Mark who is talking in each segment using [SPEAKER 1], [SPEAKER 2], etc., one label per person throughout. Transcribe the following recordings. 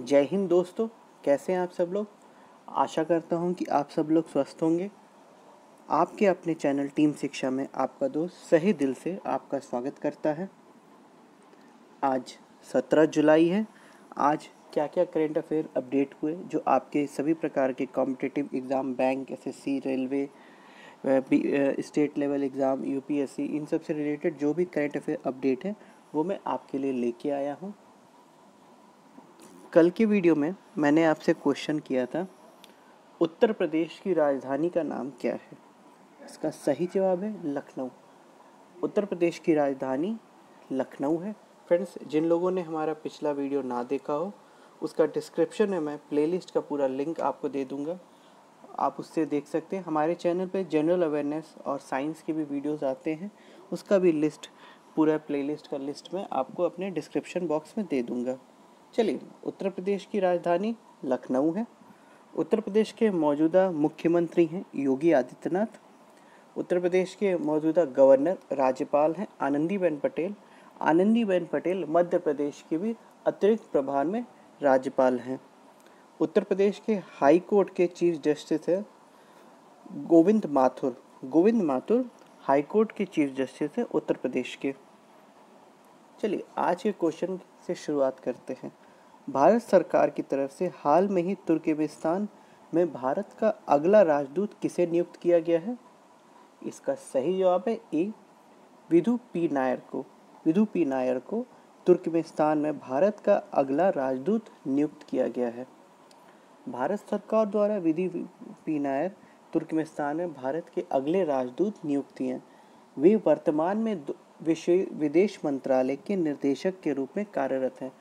[SPEAKER 1] जय हिंद दोस्तों, कैसे हैं आप सब लोग? आशा करता हूँ कि आप सब लोग स्वस्थ होंगे। आपके अपने चैनल टीम शिक्षा में आपका दोस्त सही दिल से आपका स्वागत करता है। आज सत्रह जुलाई है। आज क्या क्या करेंट अफेयर अपडेट हुए जो आपके सभी प्रकार के competitive exam, bank SSC railway state level exam UPSC इन सबसे रिलेटेड जो भी करेंट अफेयर अपडेट है, वो मैं आपके लिए लेके आया हूँ। कल की वीडियो में मैंने आपसे क्वेश्चन किया था, उत्तर प्रदेश की राजधानी का नाम क्या है? इसका सही जवाब है लखनऊ। उत्तर प्रदेश की राजधानी लखनऊ है। फ्रेंड्स जिन लोगों ने हमारा पिछला वीडियो ना देखा हो, उसका डिस्क्रिप्शन में मैं प्लेलिस्ट का पूरा लिंक आपको दे दूँगा। आप उससे देख सकते हैं। हमारे चैनल पे जनरल अवेयरनेस और साइंस के भी वीडियोस आते हैं। उसका भी लिस्ट पूरा प्लेलिस्ट का लिस्ट में आपको अपने डिस्क्रिप्शन बॉक्स में दे दूँगा। चलिए, उत्तर प्रदेश की राजधानी लखनऊ है। उत्तर प्रदेश के मौजूदा मुख्यमंत्री हैं योगी आदित्यनाथ। उत्तर प्रदेश के मौजूदा गवर्नर राज्यपाल हैं आनंदीबेन पटेल। आनंदीबेन पटेल मध्य प्रदेश के भी अतिरिक्त प्रभार में राज्यपाल हैं। उत्तर प्रदेश के हाई कोर्ट के चीफ जस्टिस हैं गोविंद माथुर। गोविंद माथुर हाई कोर्ट के चीफ जस्टिस हैं उत्तर प्रदेश के। चलिए, आज के क्वेश्चन से शुरुआत करते हैं। भारत सरकार की तरफ़ से हाल में ही तुर्कमेनिस्तान में भारत का अगला राजदूत किसे नियुक्त किया गया है? इसका सही जवाब है ए विधु पी नायर को। विधु पी नायर को तुर्कमेनिस्तान में भारत का अगला राजदूत नियुक्त किया गया है। भारत सरकार द्वारा विधि पी नायर तुर्कमेनिस्तान में भारत के अगले राजदूत नियुक्त हैं। वे वर्तमान में विदेश मंत्रालय के निर्देशक के रूप में कार्यरत हैं।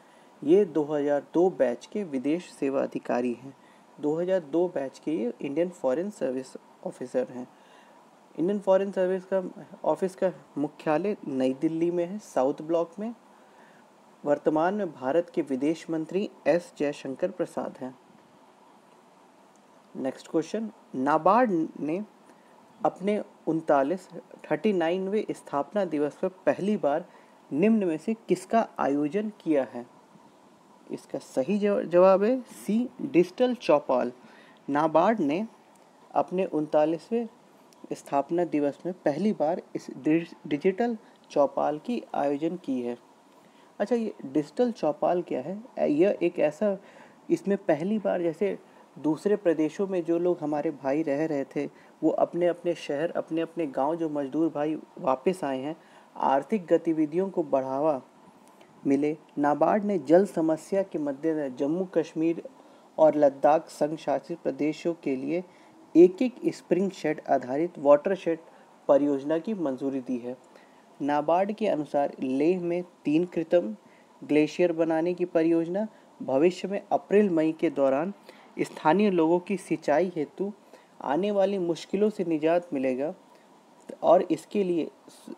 [SPEAKER 1] ये 2002 बैच के विदेश सेवा अधिकारी हैं। 2002 बैच के ये इंडियन फॉरेन सर्विस ऑफिसर हैं। इंडियन फॉरेन सर्विस का ऑफ़िस का मुख्यालय नई दिल्ली में है, साउथ ब्लॉक में। वर्तमान में भारत के विदेश मंत्री एस जयशंकर प्रसाद हैं। नेक्स्ट क्वेश्चन, नाबार्ड ने अपने उनतालीस, थर्टी नाइनवे स्थापना दिवस पर पहली बार निम्न में से किसका आयोजन किया है? इसका सही जवाब है सी, डिजिटल चौपाल। नाबार्ड ने अपने उनतालीसवें स्थापना दिवस में पहली बार इस डिजिटल चौपाल की आयोजन की है। अच्छा ये डिजिटल चौपाल क्या है? यह एक ऐसा, इसमें पहली बार जैसे दूसरे प्रदेशों में जो लोग हमारे भाई रह रहे थे वो अपने अपने शहर, अपने अपने गाँव जो मजदूर भाई वापस आए हैं, आर्थिक गतिविधियों को बढ़ावा मिले। नाबार्ड ने जल समस्या के मद्देनजर जम्मू कश्मीर और लद्दाख संघ शासित प्रदेशों के लिए एक एक स्प्रिंग शेड आधारित वाटर शेड परियोजना की मंजूरी दी है। नाबार्ड के अनुसार लेह में तीन कृत्रिम ग्लेशियर बनाने की परियोजना, भविष्य में अप्रैल मई के दौरान स्थानीय लोगों की सिंचाई हेतु आने वाली मुश्किलों से निजात मिलेगा और इसके लिए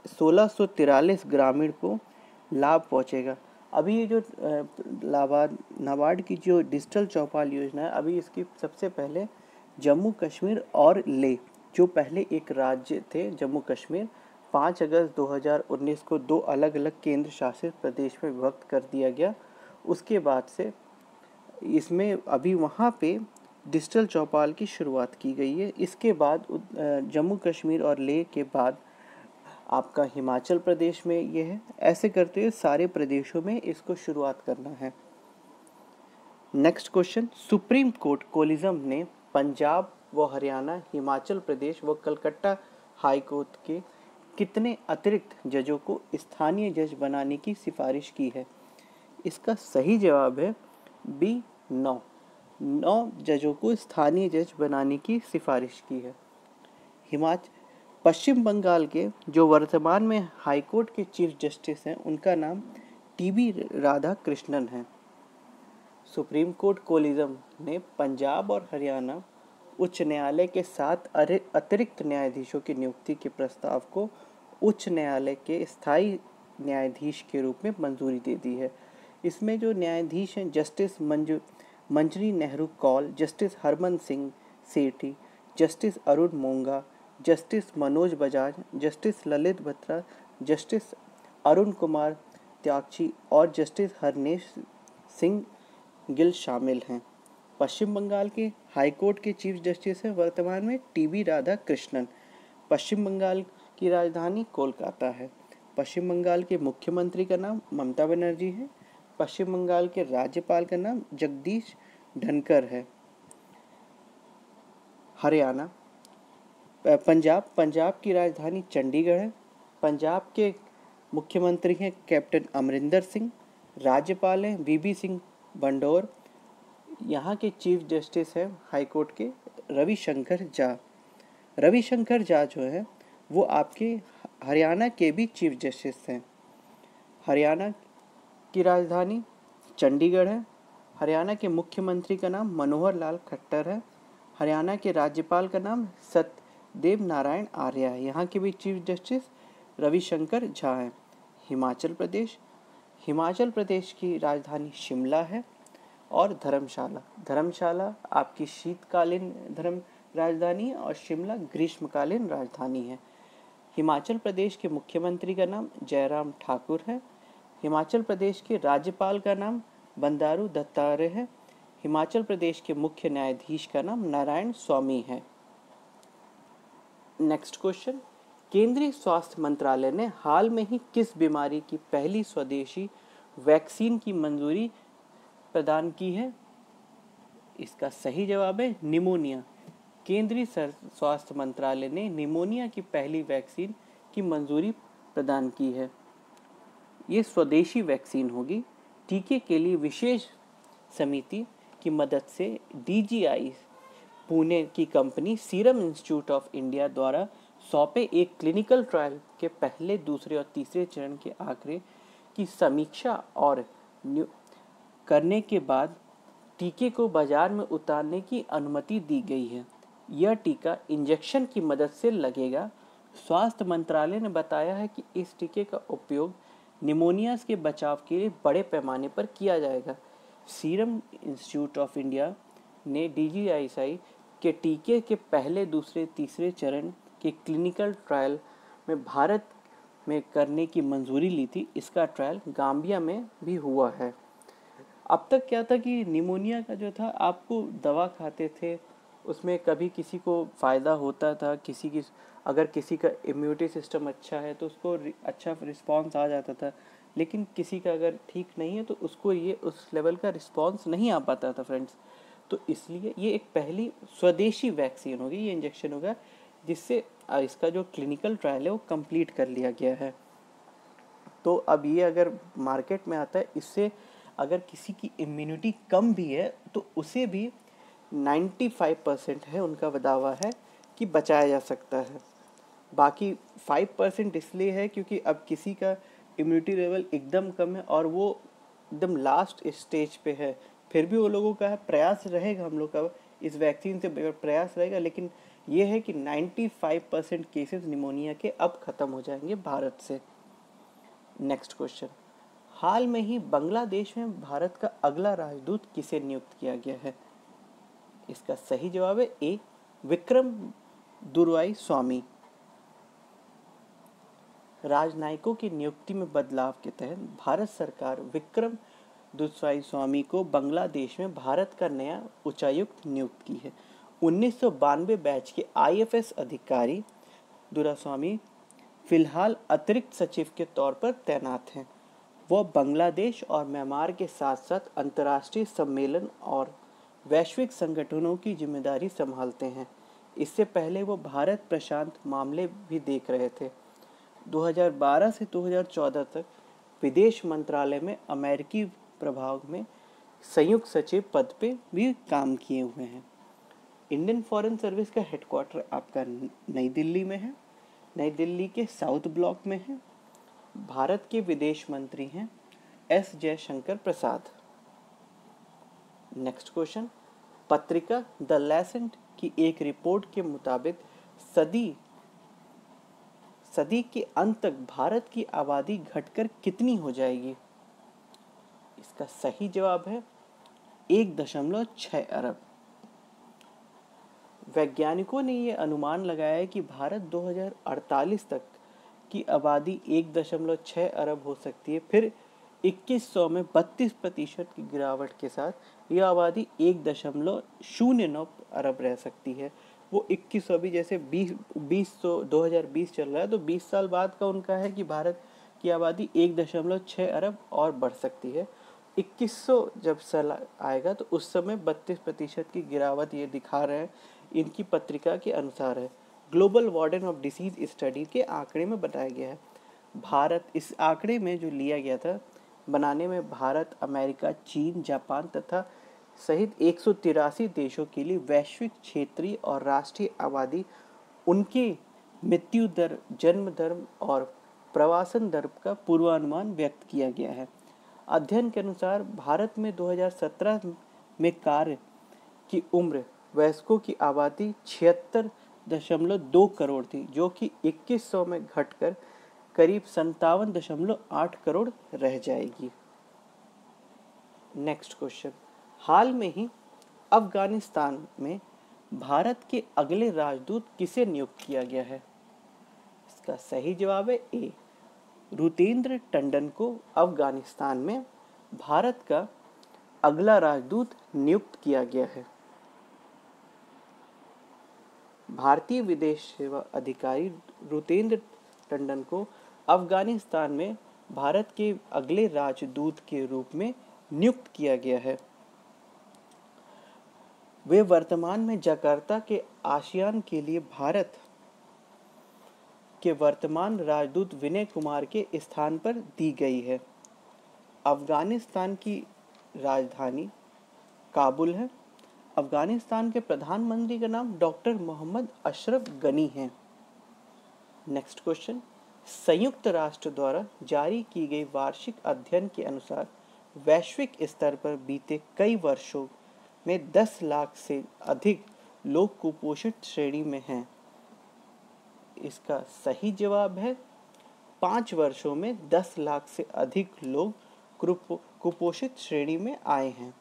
[SPEAKER 1] सोलह ग्रामीण को लाभ पहुंचेगा। अभी ये जो लाभार्थ नाबार्ड की जो डिजिटल चौपाल योजना है, अभी इसकी सबसे पहले जम्मू कश्मीर और ले, जो पहले एक राज्य थे जम्मू कश्मीर, पाँच अगस्त 2019 को दो अलग अलग केंद्र शासित प्रदेश में विभक्त कर दिया गया। उसके बाद से इसमें अभी वहाँ पे डिजिटल चौपाल की शुरुआत की गई है। इसके बाद जम्मू कश्मीर और लेह के बाद आपका हिमाचल प्रदेश में ये है। ऐसे करते हुए सारे प्रदेशों में इसको शुरुआत करना है। Next question Supreme Court collegium ने पंजाब व हरियाणा, हिमाचल प्रदेश व कलकत्ता हाई कोर्ट के कितने अतिरिक्त जजों को स्थानीय जज बनाने की सिफारिश की है? इसका सही जवाब है बी, नौ। नौ जजों को स्थानीय जज बनाने की सिफारिश की है। हिमाचल पश्चिम बंगाल के जो वर्तमान में हाईकोर्ट के चीफ जस्टिस हैं, उनका नाम टीबी राधा कृष्णन है। सुप्रीम कोर्ट कोलिज्म ने पंजाब और हरियाणा उच्च न्यायालय के सात अतिरिक्त न्यायाधीशों की नियुक्ति के प्रस्ताव को उच्च न्यायालय के स्थायी न्यायाधीश के रूप में मंजूरी दे दी है। इसमें जो न्यायाधीश हैं, justice Manju Manjari Nehru Kaul, justice Harman Singh Sethi, justice Arun Monga, justice Manoj Bajaj, justice Lalit Batra, justice Arun Kumar Tyagi और जस्टिस हरनेश सिंह गिल शामिल हैं। पश्चिम बंगाल के हाईकोर्ट के चीफ जस्टिस हैं वर्तमान में टी बी राधा कृष्णन पश्चिम बंगाल की राजधानी कोलकाता है। पश्चिम बंगाल के मुख्यमंत्री का नाम ममता बनर्जी है। पश्चिम बंगाल के राज्यपाल का नाम जगदीश धनकर है। हरियाणा पंजाब पंजाब की राजधानी चंडीगढ़ है। पंजाब के मुख्यमंत्री हैं कैप्टन अमरिंदर सिंह, राज्यपाल हैं वीबी सिंह बंडोर यहाँ के चीफ जस्टिस हैं हाईकोर्ट के रविशंकर झा। रविशंकर झा जो है, वो आपके हरियाणा के भी चीफ जस्टिस हैं। हरियाणा की राजधानी चंडीगढ़ है। हरियाणा के मुख्यमंत्री का नाम मनोहर लाल खट्टर है। हरियाणा के राज्यपाल का नाम सत्यदेव नारायण आर्य है। यहाँ के भी चीफ जस्टिस रविशंकर झा हैं। हिमाचल प्रदेश। हिमाचल प्रदेश की राजधानी शिमला है और धर्मशाला। धर्मशाला आपकी शीतकालीन धर्म राजधानी और शिमला ग्रीष्मकालीन राजधानी है। हिमाचल प्रदेश के मुख्यमंत्री का नाम जयराम ठाकुर है। हिमाचल प्रदेश के राज्यपाल का नाम बंदारू दत्तात्रेय है। हिमाचल प्रदेश के मुख्य न्यायाधीश का नाम नारायण स्वामी है। नेक्स्ट क्वेश्चन केंद्रीय स्वास्थ्य मंत्रालय ने हाल में ही किस बीमारी की पहली स्वदेशी वैक्सीन की मंजूरी प्रदान की है? इसका सही जवाब है निमोनिया। केंद्रीय स्वास्थ्य मंत्रालय ने निमोनिया की पहली वैक्सीन की मंजूरी प्रदान की है। ये स्वदेशी वैक्सीन होगी। टीके के लिए विशेष समिति की मदद से डीजीआई पुणे की company Serum Institute of India द्वारा सौंपे एक क्लिनिकल ट्रायल के पहले, दूसरे और तीसरे चरण के आंकड़े की समीक्षा और करने के बाद टीके को बाज़ार में उतारने की अनुमति दी गई है। यह टीका इंजेक्शन की मदद से लगेगा। स्वास्थ्य मंत्रालय ने बताया है कि इस टीके का उपयोग निमोनिया के बचाव के लिए बड़े पैमाने पर किया जाएगा। सीरम इंस्टीट्यूट ऑफ़ इंडिया ने डी के टीके के पहले, दूसरे, तीसरे चरण के क्लिनिकल ट्रायल में भारत में करने की मंजूरी ली थी। इसका ट्रायल गाम्बिया में भी हुआ है। अब तक क्या था कि निमोनिया का जो था, आपको दवा खाते थे उसमें कभी किसी को फ़ायदा होता था, किसी की, अगर किसी का इम्यूनिटी सिस्टम अच्छा है तो उसको अच्छा रिस्पॉन्स आ जाता था। लेकिन किसी का अगर ठीक नहीं है तो उसको ये, उस लेवल का रिस्पॉन्स नहीं आ पाता था फ्रेंड्स तो इसलिए ये एक पहली स्वदेशी वैक्सीन होगी ये इंजेक्शन होगा जिससे इसका जो क्लिनिकल ट्रायल है, वो कंप्लीट कर लिया गया है। तो अब ये अगर मार्केट में आता है, इससे अगर किसी की इम्यूनिटी कम भी है तो उसे भी 95 परसेंट है उनका दावा है कि बचाया जा सकता है। बाकी 5 परसेंट इसलिए है क्योंकि अब किसी का इम्यूनिटी लेवल एकदम कम है और वो एकदम लास्ट स्टेज पे है। फिर भी वो लोगों का प्रयास रहेगा हम लोग का इस वैक्सीन से प्रयास रहेगा, लेकिन ये है कि 95 परसेंट केसेस निमोनिया के अब ख़त्म हो जाएँगे भारत से। नेक्स्ट क्वेश्चन हाल में ही बांग्लादेश में भारत का अगला राजदूत किसे नियुक्त किया गया है? इसका सही जवाब है ए, विक्रम दुर्वाई स्वामी। राजनायिकों की नियुक्ति में बदलाव के तहत भारत सरकार विक्रम दुस्वाई स्वामी को बांग्लादेश में भारत का नया उच्चायुक्त नियुक्त की है। उन्नीस बैच के आईएफएस अधिकारी दुरास्वामी फ़िलहाल अतिरिक्त सचिव के तौर पर तैनात हैं। वह बांग्लादेश और म्यांमार के साथ साथ अंतर्राष्ट्रीय सम्मेलन और वैश्विक संगठनों की ज़िम्मेदारी संभालते हैं। इससे पहले वो भारत प्रशांत मामले भी देख रहे थे। 2012 से 2014 तक विदेश मंत्रालय में अमेरिकी प्रभाग में संयुक्त सचिव पद पे भी काम किए हुए हैं। इंडियन फॉरेन सर्विस का हेडक्वार्टर आपका नई दिल्ली में है, नई दिल्ली के साउथ ब्लॉक में है। भारत के विदेश मंत्री हैं S Jaishankar Prasad. Next question पत्रिका द लेसेंट की एक रिपोर्ट के मुताबिक सदी सदी के अंत तक भारत की आबादी घटकर कितनी हो जाएगी? इसका सही जवाब है एक दशमलव छ अरब। वैज्ञानिकों ने यह अनुमान लगाया है कि भारत 2048 तक की आबादी एक दशमलव छः अरब हो सकती है। फिर 2100 में 32 प्रतिशत की गिरावट के साथ यह आबादी एक दशमलव शून्य नौ अरब रह सकती है। वो 2100 भी जैसे 20 बीस सौ, दो चल रहा है तो 20 साल बाद का उनका है कि भारत की आबादी एक दशमलव छः अरब और बढ़ सकती है। 2100 जब साल आएगा तो उस समय 32 प्रतिशत की गिरावट ये दिखा रहे हैं, इनकी पत्रिका के अनुसार है। Global burden of disease study के आंकड़े में बताया गया है। भारत इस आंकड़े में जो लिया गया था बनाने में भारत, अमेरिका, चीन, जापान तथा सहित एक देशों के लिए वैश्विक, क्षेत्रीय और राष्ट्रीय आबादी, उनके मृत्यु दर, जन्म दर और प्रवासन दर का पूर्वानुमान व्यक्त किया गया है। अध्ययन के अनुसार भारत में 2017 में कार्य की उम्र वयस्कों की आबादी छिहत्तर दशमलव दो करोड़ थी, जो कि 2100 में घटकर करीब संतावन दशमलव आठ करोड़ रह जाएगी। नेक्स्ट क्वेश्चन हाल में ही अफ़गानिस्तान में भारत के अगले राजदूत किसे नियुक्त किया गया है? इसका सही जवाब है ए रुतेंद्र टंडन को अफ़गानिस्तान में भारत का अगला राजदूत नियुक्त किया गया है। भारतीय विदेश सेवा अधिकारी रुतेंद्र टंडन को अफ़गानिस्तान में भारत के अगले राजदूत के रूप में नियुक्त किया गया है। वे वर्तमान में जकार्ता के आसियान के लिए भारत के वर्तमान राजदूत विनय कुमार के स्थान पर दी गई है। अफ़गानिस्तान की राजधानी काबुल है। अफ़गानिस्तान के प्रधानमंत्री का नाम डॉक्टर मोहम्मद अशरफ गनी है। Next question. संयुक्त राष्ट्र द्वारा जारी की गई वार्षिक अध्ययन के अनुसार वैश्विक स्तर पर बीते कई वर्षों में 10 लाख से अधिक लोग कुपोषित श्रेणी में हैं। इसका सही जवाब है, पाँच वर्षों में 10 लाख से अधिक लोग कुपोषित श्रेणी में आए हैं।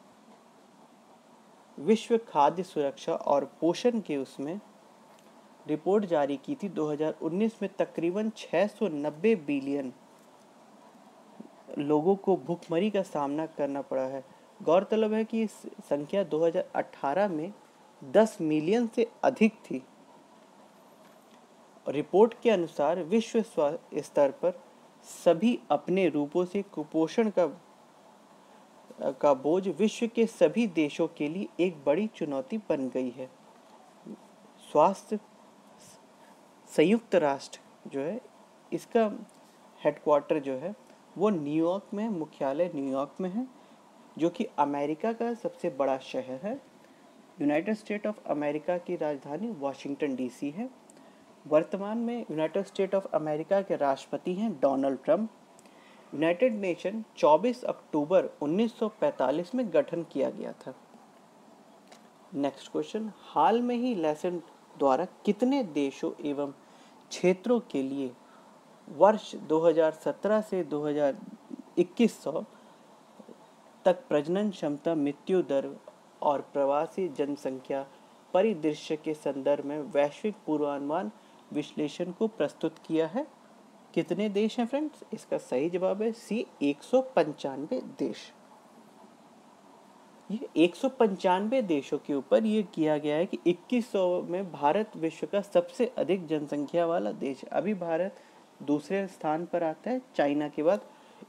[SPEAKER 1] विश्व खाद्य सुरक्षा और पोषण के उसमें रिपोर्ट जारी की थी 2019 में तकरीबन 690 बिलियन लोगों को भूखमरी का सामना करना पड़ा है। गौरतलब है कि इस संख्या 2018 में 10 मिलियन से अधिक थी। रिपोर्ट के अनुसार विश्व स्वास्थ्य स्तर पर सभी अपने रूपों से कुपोषण का का बोझ विश्व के सभी देशों के लिए एक बड़ी चुनौती बन गई है। स्वास्थ्य संयुक्त राष्ट्र जो है, इसका हेडक्वार्टर जो है, वो न्यूयॉर्क में, मुख्यालय न्यूयॉर्क में है, जो कि अमेरिका का सबसे बड़ा शहर है। यूनाइटेड स्टेट ऑफ़ अमेरिका की राजधानी वाशिंगटन डीसी है। वर्तमान में यूनाइटेड स्टेट ऑफ़ अमेरिका के राष्ट्रपति हैं डोनाल्ड ट्रंप यूनाइटेड नेशन 24 अक्टूबर 1945 में गठन किया गया था। नेक्स्ट क्वेश्चन हाल में ही लेसन द्वारा कितने देशों एवं क्षेत्रों के लिए वर्ष 2017 से 2100 तक प्रजनन क्षमता, मृत्यु दर और प्रवासी जनसंख्या परिदृश्य के संदर्भ में वैश्विक पूर्वानुमान विश्लेषण को प्रस्तुत किया है। कितने देश हैं फ्रेंड्स? इसका सही जवाब है सी, एक सौ पंचानवे देश। ये एक देशों के ऊपर ये किया गया है कि 2100 में भारत विश्व का सबसे अधिक जनसंख्या वाला देश अभी भारत दूसरे स्थान पर आता है, चाइना के बाद।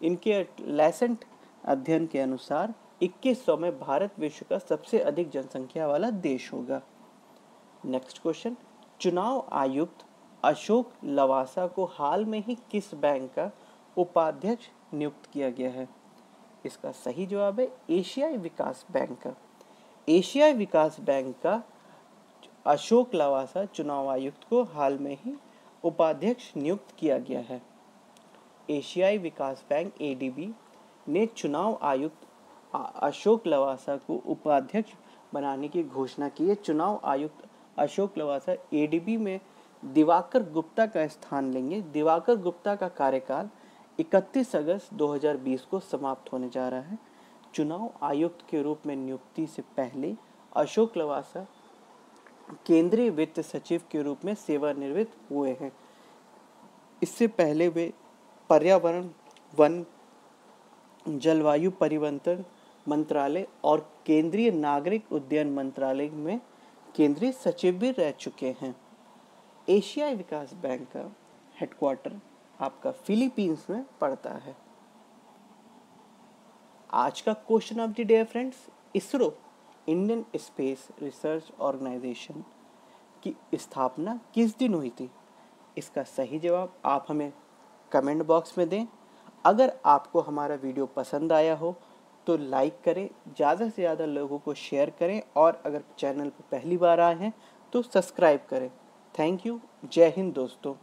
[SPEAKER 1] इनके लेसेंट अध्ययन के अनुसार 2100 में भारत विश्व का सबसे अधिक जनसंख्या वाला देश होगा। Next question. चुनाव आयुक्त अशोक लवासा को हाल में ही किस बैंक का उपाध्यक्ष नियुक्त किया गया है? इसका सही जवाब है एशियाई विकास बैंक। का एशियाई विकास बैंक का अशोक लवासा चुनाव आयुक्त को हाल में ही उपाध्यक्ष नियुक्त किया गया है। एशियाई विकास बैंक एडीबी ने चुनाव आयुक्त अशोक लवासा को उपाध्यक्ष बनाने की घोषणा की है। चुनाव आयुक्त अशोक लवासा एडीबी में दिवाकर गुप्ता का स्थान लेंगे। दिवाकर गुप्ता का कार्यकाल 31 अगस्त 2020 को समाप्त होने जा रहा है। चुनाव आयुक्त के रूप में नियुक्ति से पहले अशोक लवासा केंद्रीय वित्त सचिव के रूप में सेवानिवृत्त हुए हैं। इससे पहले वे पर्यावरण, वन, जलवायु परिवर्तन मंत्रालय और केंद्रीय नागरिक उड्डयन मंत्रालय में केंद्रीय सचिव भी रह चुके हैं। एशियाई विकास बैंक का हेडक्वार्टर आपका फिलीपींस में पड़ता है। आज का question of the day friends ISRO Indian Space Research Organisation की स्थापना किस दिन हुई थी? इसका सही जवाब आप हमें कमेंट बॉक्स में दें। अगर आपको हमारा वीडियो पसंद आया हो तो लाइक करें, ज़्यादा से ज़्यादा लोगों को शेयर करें और अगर चैनल पर पहली बार आए हैं तो सब्सक्राइब करें। थैंक यू जय हिंद दोस्तों।